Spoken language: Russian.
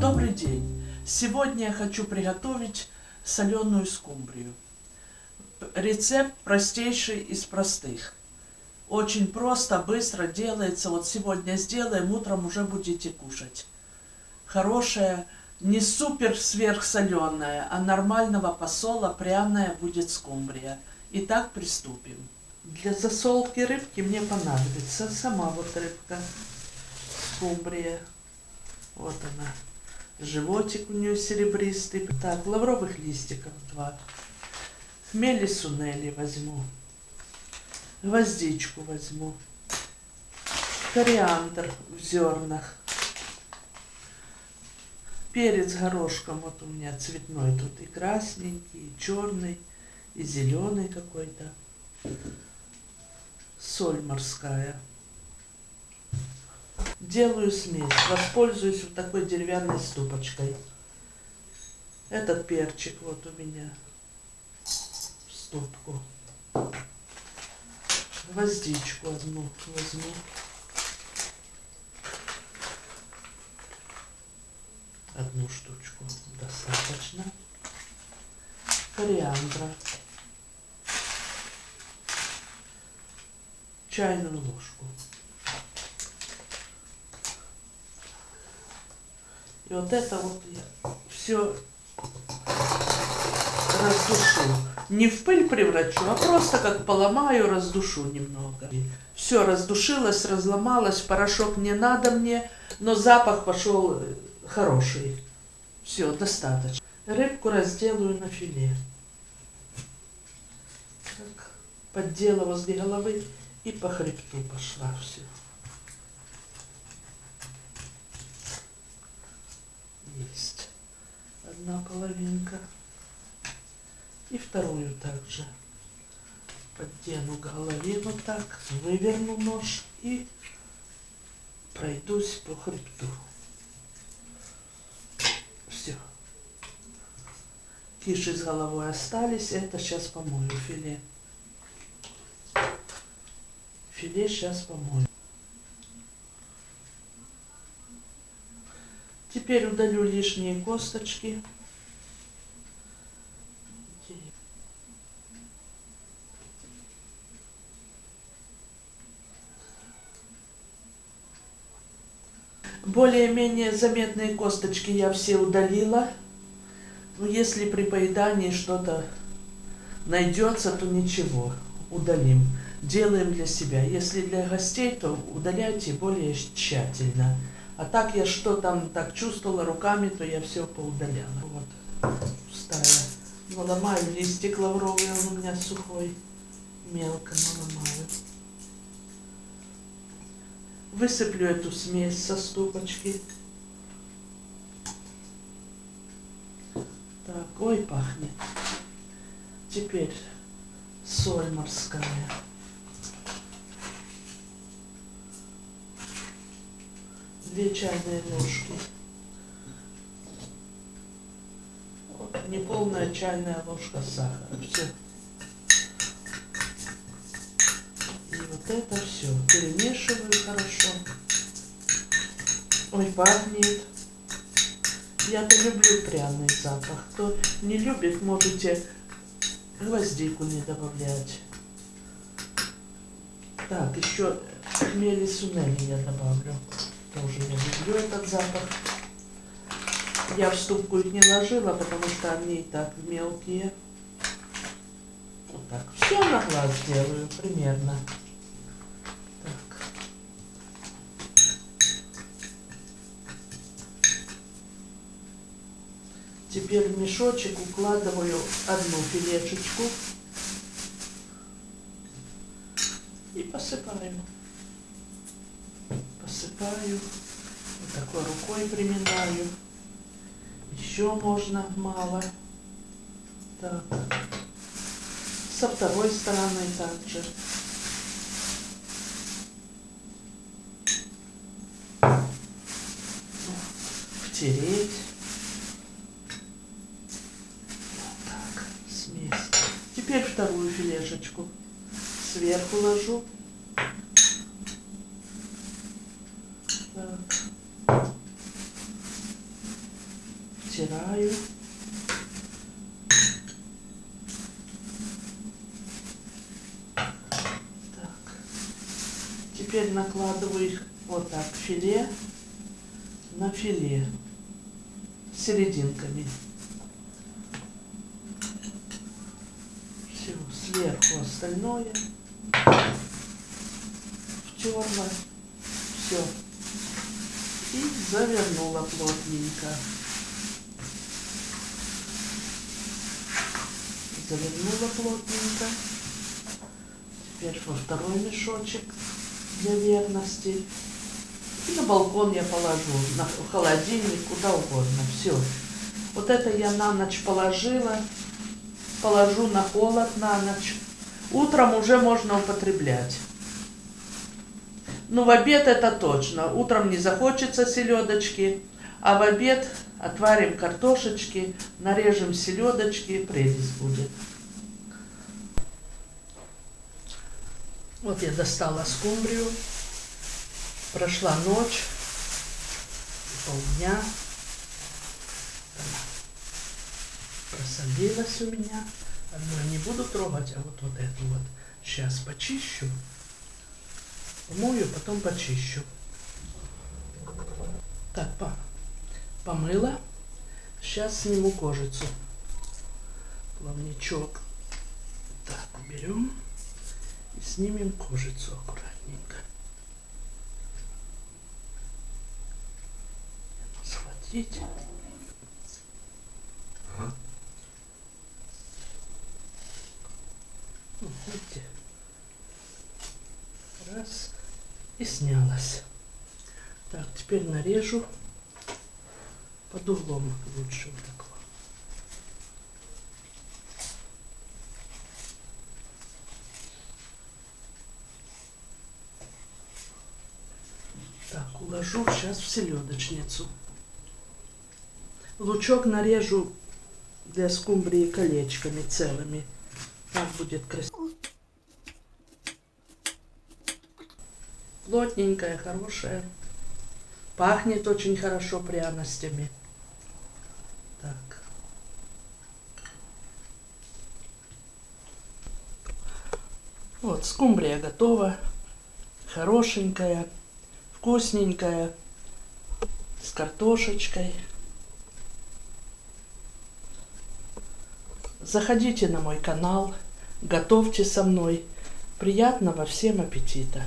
Добрый день! Сегодня я хочу приготовить соленую скумбрию. Рецепт простейший из простых. Очень просто, быстро делается. Вот сегодня сделаем, утром уже будете кушать. Хорошая, не супер сверхсоленая, а нормального посола пряная будет скумбрия. Итак, приступим. Для засолки рыбки мне понадобится сама вот рыбка, скумбрия. Вот она. Животик у нее серебристый. Так, лавровых листиков два. Хмели сунели возьму. Гвоздичку возьму. Кориандр в зернах. Перец горошком вот у меня цветной тут и красненький, и черный, и зеленый какой-то. Соль морская. Делаю смесь. Воспользуюсь вот такой деревянной ступочкой. Этот перчик вот у меня в ступку. Гвоздичку одну возьму. Одну штучку достаточно. Кориандра. Чайную ложку. И вот это вот я все раздушу. Не в пыль превращу, а просто как поломаю, раздушу немного. Все раздушилось, разломалось, порошок не надо мне, но запах пошел хороший. Все, достаточно. Рыбку разделаю на филе. Так, поддела возле головы и по хребту пошла все. Есть одна половинка. И вторую также голове вот так, выверну нож и пройдусь по хребту. Все. Киши с головой остались, это сейчас помою филе. Филе сейчас помою. Теперь удалю лишние косточки. Более-менее заметные косточки я все удалила. Но если при поедании что-то найдется, то ничего, удалим. Делаем для себя. Если для гостей, то удаляйте более тщательно. А так я что там так чувствовала руками, то я все поудаляла. Вот, пустая. Наломаю листик лавровый, он у меня сухой. Мелко наломаю. Высыплю эту смесь со ступочки. Так, ой, пахнет. Теперь соль морская. Две чайные ложки. Неполная чайная ложка сахара. Все. вот это все перемешиваю хорошо. Ой, пахнет. Я-то люблю пряный запах. Кто не любит, можете гвоздику не добавлять. Так, еще хмели сунели я добавлю. Тоже я люблю этот запах. Я в ступку их не ложила, потому что они и так мелкие. Вот так. Все на глаз делаю примерно. Теперь в мешочек укладываю одну филешечку и посыпаю. Посыпаю, вот такой рукой приминаю. Еще можно мало. Так. Со второй стороны также. Втереть. Теперь вторую филешечку сверху ложу. Так. Втираю. Так. Теперь накладываю их вот так, филе на филе серединками. Все, сверху остальное. Втерла. Все. И завернула плотненько. Завернула плотненько. Теперь во второй мешочек для верности. И на балкон я положу, на холодильник, куда угодно. Все. Вот это я на ночь положила. Положу на холод на ночь. Утром уже можно употреблять. Ну, в обед это точно. Утром не захочется селедочки, а в обед отварим картошечки, нарежем селедочки, прелесть будет. Вот я достала скумбрию. Прошла ночь, полдня. Просолилась у меня. Одну не буду трогать, а вот, вот эту вот сейчас почищу. Помою, потом почищу. Так, па, помыла. Сейчас сниму кожицу. Плавничок. Так, берем и снимем кожицу аккуратненько. Схватить. Снялась. Так, теперь нарежу под углом лучше вот так. Так, уложу сейчас в селедочницу. Лучок нарежу для скумбрии колечками целыми. Так будет красиво. Плотненькая, хорошая. Пахнет очень хорошо пряностями. Так. Вот, скумбрия готова. Хорошенькая, вкусненькая, с картошечкой. Заходите на мой канал, готовьте со мной. Приятного всем аппетита!